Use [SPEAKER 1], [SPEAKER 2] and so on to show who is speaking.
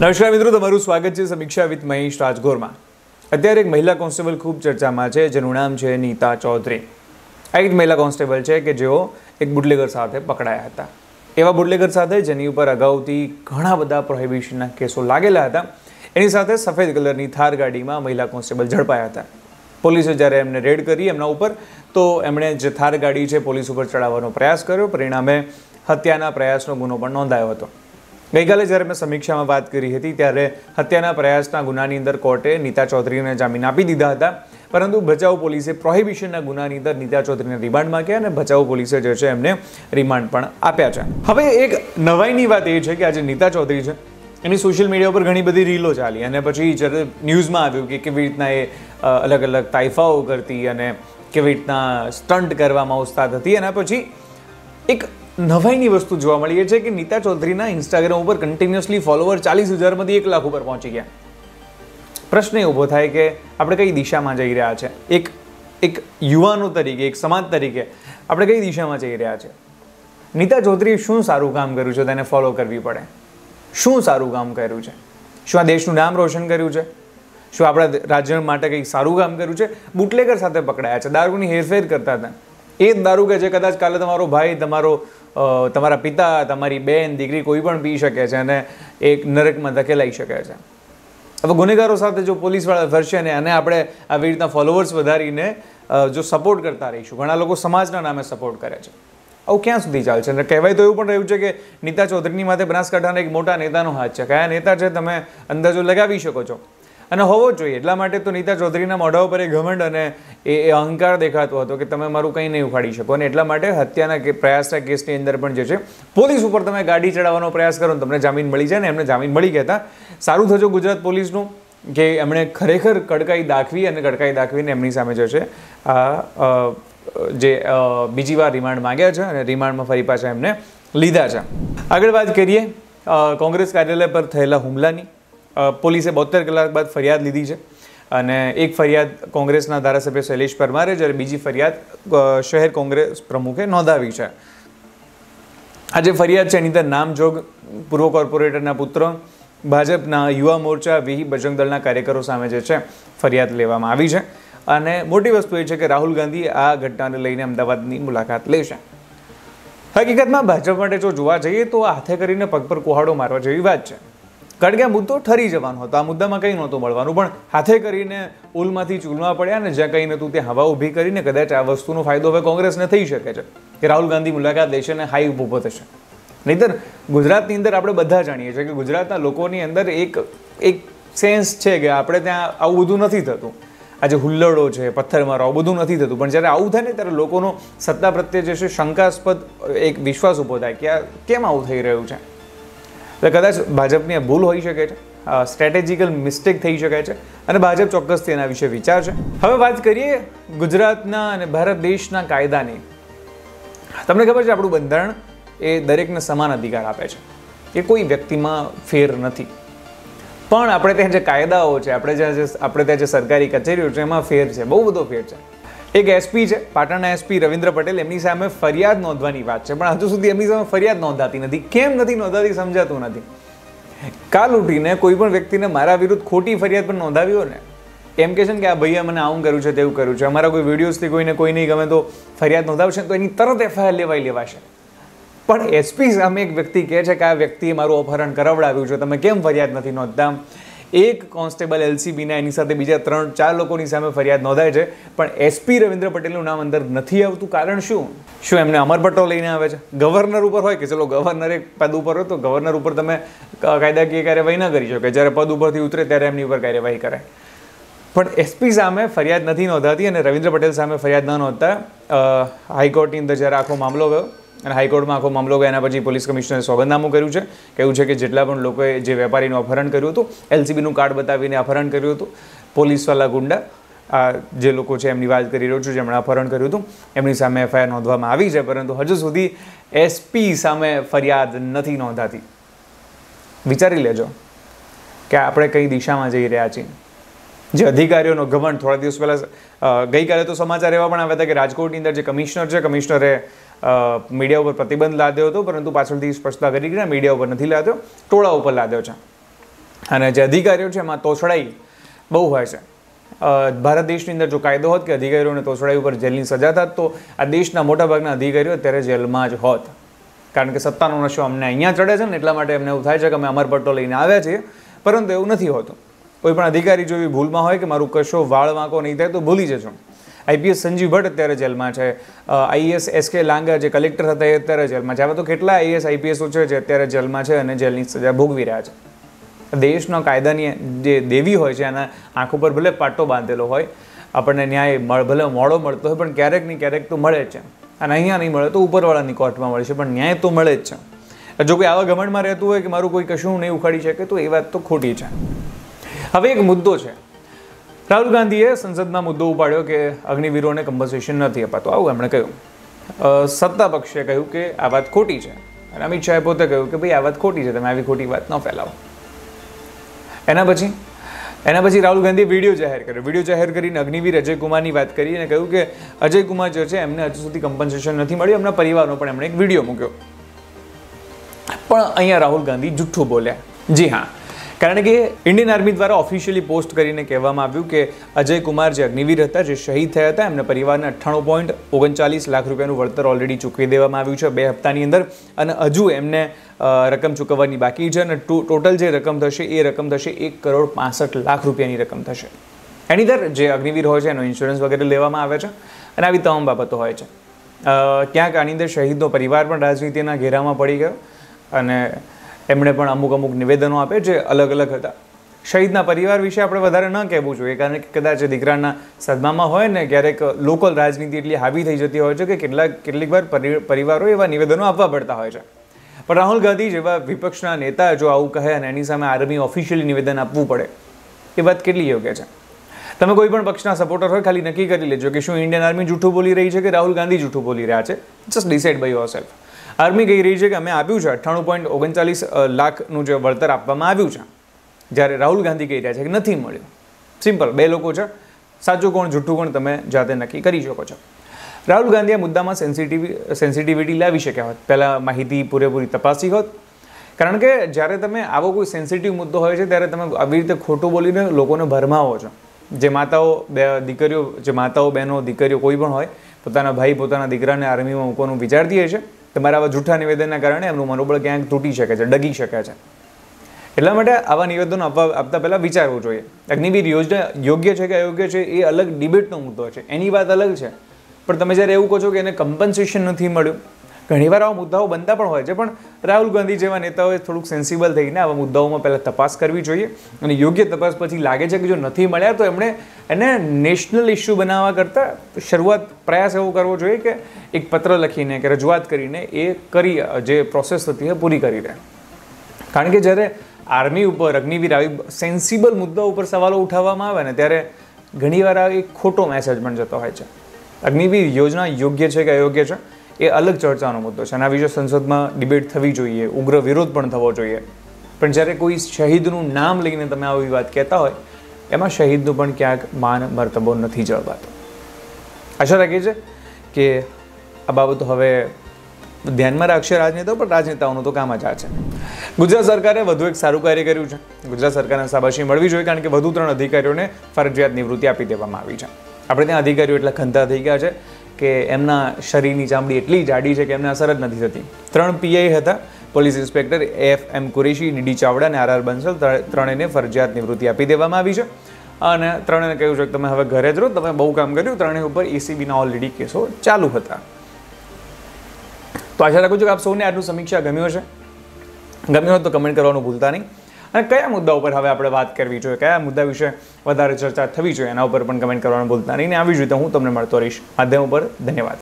[SPEAKER 1] નમસ્કાર મિત્રો, તમારું સ્વાગત છે સમીક્ષા વિથ મહેશ રાજગોરમાં. અત્યારે એક મહિલા કોન્સ્ટેબલ ખૂબ ચર્ચામાં છે, જેનું નામ છે નીતા ચૌધરી. આ એક મહિલા કોન્સ્ટેબલ છે કે જેઓ એક બુટલેગર સાથે પકડાયા હતા. એવા બુટલેગર સાથે જેની ઉપર અગાઉથી ઘણા બધા પ્રોહિબિશનના કેસો લાગેલા હતા. એની સાથે સફેદ કલરની થાર ગાડીમાં મહિલા કોન્સ્ટેબલ ઝડપાયા હતા. પોલીસે જ્યારે એમને રેડ કરી એમના ઉપર, તો એમણે જે થાર ગાડી છે, પોલીસ ઉપર ચડાવવાનો પ્રયાસ કર્યો. પરિણામે હત્યાના પ્રયાસનો ગુનો પણ નોંધાયો હતો. ગઈકાલે જ્યારે મેં સમીક્ષામાં વાત કરી હતી ત્યારે હત્યાના પ્રયાસના ગુનાની અંદર કોર્ટે નીતા ચૌધરીને જામીન આપી દીધા હતા. પરંતુ ભચાઉ પોલીસે પ્રોહિબિશનના ગુનાની અંદર નીતા ચૌધરીને રિમાન્ડ માંગ્યા અને ભચાઉ પોલીસે જે છે એમને રિમાન્ડ પણ આપ્યા છે. હવે એક નવાઈની વાત એ છે કે આજે નીતા ચૌધરી છે, એની સોશિયલ મીડિયા ઉપર ઘણી બધી રીલો ચાલી અને પછી જ્યારે ન્યૂઝમાં આવ્યું કે કેવી રીતના એ અલગ અલગ તાઇફાઓ કરતી અને કેવી રીતના સ્ટન્ટ કરવામાં ઉસ્તાદ હતી. એના પછી એક નવાઈની વસ્તુ જોવા મળી છે કે નીતા ચૌધરીના ઇન્સ્ટાગ્રામ ઉપર કન્ટિન્યુઅસલી ફોલોવર ચાલીસ હજારમાંથી એક લાખ ઉપર પહોંચી ગયા. પ્રશ્ન એ ઊભો થાય કે આપણે કઈ દિશામાં જઈ રહ્યા છે? એક એક યુવાનો તરીકે, એક સમાજ તરીકે આપણે કઈ દિશામાં જઈ રહ્યા છે? નીતા ચૌધરીએ શું સારું કામ કર્યું છે? તેને ફોલો કરવી પડે. શું સારું કામ કર્યું છે? શું આ દેશનું નામ રોશન કર્યું છે? શું આપણા રાજ્ય માટે કંઈક સારું કામ કર્યું છે? બુટલેગર સાથે પકડાયા છે. દારૂની હેરફેર કરતા હતા. એ જ દારૂ કે જે કદાચ કાલે તમારો ભાઈ, તમારો તમારા પિતા, તમારી બેન, દીકરી કોઈ પણ પી શકે છે અને એક નરકમાં ધકેલાઈ શકે છે. હવે ગુનેગારો સાથે જો પોલીસવાળા ફરશે ને અને આપણે આવી રીતના ફોલોવર્સ વધારીને જો સપોર્ટ કરતા રહીશું, ઘણા લોકો સમાજના નામે સપોર્ટ કરે છે. આવું ક્યાં સુધી ચાલશે? અને કહેવાય તો એવું પણ રહ્યું છે કે નીતા ચૌધરીની માથે બનાસકાંઠાના એક મોટા નેતાનો હાથ છે. કયા નેતા છે તમે અંદાજો લગાવી શકો છો? અને હોવો જ જોઈએ. એટલા માટે તો નીતા ચૌધરીના મોઢા ઉપર એ ઘમંડ અને એ અહંકાર દેખાતો હતો કે તમે મારું કંઈ નહીં ઉખાડી શકો. અને એટલા માટે હત્યાના કે પ્રયાસના કેસની અંદર પણ જે છે, પોલીસ ઉપર તમે ગાડી ચડાવવાનો પ્રયાસ કરો ને તમને જામીન મળી જાય ને એમને જામીન મળી ગયા હતા. સારું થજો ગુજરાત પોલીસનું કે એમણે ખરેખર કડકાઈ દાખવી અને કડકાઈ દાખવીને એમની સામે જે છે, આ જે બીજી વાર રિમાન્ડ માંગ્યા છે અને રિમાન્ડમાં ફરી પાછા એમને લીધા છે. આગળ વાત કરીએ કોંગ્રેસ કાર્યાલય પર થયેલા હુમલાની. પોલીસે બોતેર કલાક બાદ ફરિયાદ લીધી છે. અને એક ફરિયાદ કોંગ્રેસના ધારાસભ્ય શૈલેષ પરમારે, જ્યારે બીજી ફરિયાદ શહેર કોંગ્રેસ પ્રમુખે નોંધાવી છે. આ જે ફરિયાદ છે, એની અંદર નામજોગ પૂર્વ કોર્પોરેટરના પુત્ર, ભાજપના યુવા મોરચા, વિહી બજરંગ દળના કાર્યકરો સામે જે છે, ફરિયાદ લેવામાં આવી છે. અને મોટી વસ્તુ એ છે કે રાહુલ ગાંધી આ ઘટનાને લઈને અમદાવાદની મુલાકાત લેશે હકીકતમાં ભાજપ માટે જો જોવા જઈએ તો હાથે કરીને પગ પર કુહાડો મારવા જેવી વાત છે. કારણ કે આ મુદ્દો ઠરી જવાનો હતો. આ મુદ્દામાં કંઈ નહોતું મળવાનું. પણ હાથે કરીને ઉલમાંથી ચૂલમાં પડ્યા ને જ્યાં કંઈ નહોતું ત્યાં હવા ઊભી કરીને કદાચ આ વસ્તુનો ફાયદો હવે કોંગ્રેસને થઈ શકે છે કે રાહુલ ગાંધી મુલાકાત લેશે અને હાઈ ઊભો થશે. નહીતર ગુજરાતની અંદર આપણે બધા જાણીએ છીએ કે ગુજરાતના લોકોની અંદર એક એક સેન્સ છે કે આપણે ત્યાં આવું બધું નથી થતું. આજે હુલ્લડો છે પથ્થરમારો આવું બધું નથી થતું. પણ જ્યારે આવું થાય ને ત્યારે લોકોનો સત્તા પ્રત્યે જે છે શંકાસ્પદ એક વિશ્વાસ ઊભો થાય કે આ કેમ આવું થઈ રહ્યું છે? એટલે કદાચ ભાજપની આ ભૂલ હોઈ શકે છે સ્ટ્રેટેજિકલ મિસ્ટેક થઈ શકે છે અને ભાજપ ચોક્કસથી એના વિશે વિચાર છે હવે વાત કરીએ ગુજરાતના અને ભારત દેશના કાયદાની. તમને ખબર છે આપણું બંધારણ એ દરેકને સમાન અધિકાર આપે છે. એ કોઈ વ્યક્તિમાં ફેર નથી. પણ આપણે ત્યાં જે કાયદાઓ છે, આપણે જ્યાં જે, આપણે ત્યાં જે સરકારી કચેરીઓ છે, એમાં ફેર છે, બહુ બધો ફેર છે. એક એસપી છે, પાટણના એસપી રવિન્દ્ર પટેલ. એમની સામે ફરિયાદ નોંધવાની વાત છે, પણ હજુ સુધી એમની સામે ફરિયાદ નોંધાતી નથી. કેમ નથી નોંધાતી સમજાતું નથી. કાલ ઉઠીને કોઈ પણ વ્યક્તિને મારા વિરુદ્ધ ખોટી ફરિયાદ પણ નોંધાવી હોય ને, એમ કે છે ને કે આ ભાઈએ મને આવું કર્યું છે, તેવું કર્યું છે. અમારા કોઈ વિડીયોઝથી કોઈને કોઈ નહીં ગમે તો ફરિયાદ નોંધાવશે તો એની તરત એફઆઈઆર લેવાઈ લેવાશે. પણ એસપી સામે એક વ્યક્તિ કહે છે કે આ વ્યક્તિએ મારું અપહરણ કરાવડાવ્યું છે. તમે કેમ ફરિયાદ નથી નોંધતા? એક કોન્સ્ટેબલ એલસીબીના, એની સાથે બીજા ત્રણ, ચાર લોકોની સામે ફરિયાદ નોંધાય છે. પણ એસપી રવિન્દ્ર પટેલનું નામ અંદર નથી આવતું. કારણ શું? શું એમને અમર પટ્ટો લઈને આવે છે? ગવર્નર ઉપર હોય કે ચલો, ગવર્નર એક પદ ઉપર હોય તો ગવર્નર ઉપર તમે કાયદાકીય કાર્યવાહી ન કરી શકો. જ્યારે પદ ઉપરથી ઉતરે ત્યારે એમની ઉપર કાર્યવાહી કરે પણ એસપી સામે ફરિયાદ નથી નોંધાતી અને રવિન્દ્ર પટેલ સામે ફરિયાદ ન નોંધતા હાઈકોર્ટની અંદર જ્યારે આખો મામલો ગયો અને હાઈકોર્ટમાં આખો મામલો ગયો, એના પછી પોલીસ કમિશનરે સોગંદનામું કર્યું છે. કહ્યું છે કે જેટલા પણ લોકોએ જે વેપારીનું અપહરણ કર્યું હતું, એલસીબીનું કાર્ડ બતાવીને અપહરણ કર્યું હતું, પોલીસવાલા ગુંડા, આ જે લોકો છે એમની વાત કરી રહ્યો છું, જેમણે અપહરણ કર્યું હતું, એમની સામે એફઆઈઆર નોંધવામાં આવી છે, પરંતુ હજુ સુધી એસપી સામે ફરિયાદ નથી નોંધાતી. વિચારી લેજો કે આપણે કઈ દિશામાં જઈ રહ્યા છીએ. જે અધિકારીઓનો ઘમંડ, થોડા દિવસ પહેલાં ગઈકાલે તો સમાચાર એવા પણ આવ્યા હતા કે રાજકોટની અંદર જે કમિશનર છે, કમિશનરે મીડિયા ઉપર પ્રતિબંધ લાદ્યો હતો, પરંતુ પાછળથી સ્પષ્ટતા કરી કે મીડિયા ઉપર નથી લાદ્યો, ટોળા ઉપર લાદ્યો છે. અને જે અધિકારીઓ છે એમાં તોછડાઈ બહુ હોય છે. ભારત દેશની અંદર જો કાયદો હોત કે અધિકારીઓને તોછડાઈ ઉપર જેલની સજા થાત, તો આ દેશના મોટાભાગના અધિકારીઓ અત્યારે જેલમાં જ હોત. કારણ કે સત્તાનો નશો અમને અહીંયા ચડે છે ને, એટલા માટે એમને એવું થાય છે કે અમે અમરપટ્ટો લઈને આવ્યા છીએ, પરંતુ એવું નથી હોતું. કોઈ પણ અધિકારી જો એવી ભૂલમાં હોય કે મારું કશો વાળ વાંકો નહીં થાય, તો ભૂલી જજો. આઈપીએસ સંજીવ ભટ્ટ અત્યારે જેલમાં છે. આઈએસ એસ કે લાંગા જે કલેક્ટર હતા એ અત્યારે જેલમાં છે. આવા તો કેટલા આઈએસ, આઈપીએસો છે જે અત્યારે જેલમાં છે અને જેલની સજા ભોગવી રહ્યા છે. દેશનો કાયદાની જે દેવી હોય છે, એના આંખ ઉપર ભલે પાટો બાંધેલો હોય, આપણને ન્યાય ભલે મોડો મળતો હોય, પણ ક્યારેક ને ક્યારેક તો મળે જ છે. અને અહીંયા નહીં મળે તો ઉપરવાળાની કોર્ટમાં મળે છે, પણ ન્યાય તો મળે જ છે. જો કોઈ આવા ઘમંડમાં રહેતું હોય કે મારું કોઈ કશું નહીં ઉખાડી શકે, તો એ વાત તો ખોટી છે. હવે એક મુદ્દો છે. રાહુલ ગાંધીએ સંસદમાં મુદ્દો ઉપાડ્યો કે અગ્નિવીરોને કમ્પન્સેશન નથી અપાતું. આવું એમણે કહ્યું. સત્તા પક્ષે કહ્યું કે આ વાત ખોટી છે. અને અમિત શાહે પોતે કહ્યું કે ભાઈ આ વાત ખોટી છે, તમે આવી ખોટી વાત ન ફેલાવો. એના પછી? એના પછી રાહુલ ગાંધીએ વીડિયો જાહેર કર્યો. વીડિયો જાહેર કરીને અગ્નિવીર અજય કુમારની વાત કરી અને કહ્યું કે અજય કુમાર જે છે, એમને હજુ સુધી કમ્પન્સેશન નથી મળ્યું. એમના પરિવારનો પણ એમણે એક વીડિયો મૂક્યો. પણ અહીંયા રાહુલ ગાંધી જુઠ્ઠું બોલ્યા. જી હા. કારણ કે ઇન્ડિયન આર્મી દ્વારા ઓફિશિયલી પોસ્ટ કરીને કહેવામાં આવ્યું કે અજય કુમાર જે અગ્નિવીર હતા, જે શહીદ થયા હતા, એમને પરિવારને અઠ્ઠાણું પોઈન્ટ ઓગણચાલીસ લાખ રૂપિયાનું વળતર ઓલરેડી ચૂકવી દેવામાં આવ્યું છે બે હપ્તાની અંદર. અને હજુ એમને રકમ ચૂકવવાની બાકી છે અને ટોટલ જે રકમ થશે, એ રકમ થશે એક કરોડ પાસઠ લાખ રૂપિયાની રકમ થશે. એની દર જે અગ્નિવીર હોય છે, એનો ઇન્સ્યોરન્સ વગેરે લેવામાં આવે છે અને આવી તમામ બાબતો હોય છે. ક્યાંક આની અંદર શહીદનો પરિવાર પણ રાજનીતિના ઘેરામાં પડી ગયો અને એમણે પણ અમુક અમુક નિવેદનો આપે જે અલગ અલગ હતા. શહીદના પરિવાર વિશે આપણે વધારે ન કહેવું જોઈએ, કારણ કે કદાચ દીકરાના સદમામાં હોય ને ક્યારેક લોકલ રાજનીતિ એટલી હાવી થઈ જતી હોય છે કે કેટલાક કેટલીક વાર પરી- પરિવારો એવા નિવેદનો આપવા પડતા હોય છે. પણ રાહુલ ગાંધી જેવા વિપક્ષના નેતા જો આવું કહે અને એની સામે આર્મી ઓફિશિયલી નિવેદન આપવું પડે, એ વાત કેટલી યોગ્ય છે? તમે કોઈ પણ પક્ષના સપોર્ટર હોય, ખાલી નક્કી કરી લેજો કે શું ઇન્ડિયન આર્મી જૂઠું બોલી રહી છે કે રાહુલ ગાંધી જૂઠું બોલી રહ્યા છે? Just decide by yourself army કહી રહી છે કે અમે આપ્યું છે અઠ્ઠાણું પોઈન્ટ ઓગણચાલીસ લાખનું જે વળતર આપવામાં આવ્યું છે. જ્યારે રાહુલ ગાંધી કહી રહ્યા છે કે નથી મળ્યું. સિમ્પલ, બે લોકો છે. સાચું કોણ, જૂઠું કોણ તમે જાતે નક્કી કરી શકો છો. રાહુલ ગાંધી આ મુદ્દામાં સેન્સિટિવ સેન્સિટિવિટી લાવી શક્યા હોત. પહેલાં માહિતી પૂરેપૂરી તપાસી હોત. કારણ કે જ્યારે તમે આવો કોઈ સેન્સિટિવ મુદ્દો હોય છે, ત્યારે તમે આવી રીતે ખોટું બોલીને લોકોને ભરમાવો છો. જે માતાઓ, બે દીકરીઓ, જે માતાઓ, બહેનો, દીકરીઓ કોઈ પણ હોય, પોતાના ભાઈ, પોતાના દીકરાને આર્મીમાં મૂકવાનું વિચારતી છે તમારા આવા જૂઠા નિવેદનના કારણે એમનું મનોબળ ક્યાંક તૂટી શકે છે, ડગી શકે છે. એટલા માટે આવા નિવેદનો આપવા આપતા પહેલાં વિચારવું જોઈએ. અગ્નિવીર યોજના યોગ્ય છે કે અયોગ્ય છે એ અલગ ડિબેટનો મુદ્દો છે. એની વાત અલગ છે. પણ તમે જ્યારે એવું કહો છો કે એને કમ્પન્સેશન નથી મળ્યું ઘણીવાર આવા મુદ્દાઓ બનતા પણ હોય છે, પણ રાહુલ ગાંધી જેવા નેતાઓએ થોડુંક સેન્સિબલ થઈને આવા મુદ્દાઓમાં પહેલાં તપાસ કરવી જોઈએ અને યોગ્ય તપાસ પછી લાગે છે કે જો નથી મળ્યા તો એમણે એને નેશનલ ઇસ્યુ બનાવવા કરતાં શરૂઆત પ્રયાસ એવો કરવો જોઈએ કે એક પત્ર લખીને કે રજૂઆત કરીને એ કરી, જે પ્રોસેસ હતી એ પૂરી કરી દે. કારણ કે જ્યારે આર્મી ઉપર અગ્નિવીર આવી સેન્સિબલ મુદ્દા ઉપર સવાલો ઉઠાવવામાં આવે ને ત્યારે ઘણીવાર આ એક ખોટો મેસેજ પણ જતો હોય છે. અગ્નિવીર યોજના યોગ્ય છે કે અયોગ્ય છે? એ અલગ ચર્ચાનો મુદ્દો છે અને આ વિશે સંસદમાં ડિબેટ થવી જોઈએ, ઉગ્ર વિરોધ પણ થવો જોઈએ. પણ જ્યારે કોઈ શહીદનું નામ લઈને તમે આવી વાત કહેતા હોય, એમાં શહીદનું પણ ક્યાંક માન મર્તબો નથી જળવાતો. આશા રાખીએ છે કે આ બાબતો હવે ધ્યાનમાં રાખશે રાજનેતાઓ, પણ રાજનેતાઓનું તો કામ જ આ છે. ગુજરાત સરકારે વધુ એક સારું કાર્ય કર્યું છે. ગુજરાત સરકારને શાબાશી મળવી જોઈએ, કારણ કે વધુ ત્રણ અધિકારીઓને ફરજિયાત નિવૃત્તિ આપી દેવામાં આવી છે. આપણે ત્યાં અધિકારીઓ એટલા ખંતા થઈ ગયા છે કે એમના શરીરની ચામડી એટલી જાડી છે કે એમને અસર જ નથી થતી. ત્રણ પીઆઈ હતા, police inspector F M Qureshi, D D Chavda અને આર આર બંસલ ત્રણેયને ફરજિયાત નિવૃત્તિ આપી દેવામાં આવી છે. અને ત્રણેયને કહ્યું છે કે તમે હવે ઘરે જ રહો, તમે બહુ કામ કર્યું, ત્રણેય ઉપર એસીબીના ઓલરેડી કેસો ચાલુ હતા. તો આશા રાખું છું કે આપ સૌને આજનું સમીક્ષા ગમ્યું હશે. ગમ્યું હોય તો કમેન્ટ કરવાનું ભૂલતા નહીં. અને કયા મુદ્દા ઉપર હવે આપણે વાત કરવી જોઈએ? કયા મુદ્દા વિશે વધારે ચર્ચા થવી જોઈએ. એના ઉપર પણ કમેન્ટ કરવાનું ભૂલતા નહીં. ને આવી જ રીતે હું તમને મળતો રહીશ. માધ્યમ ઉપર. ધન્યવાદ.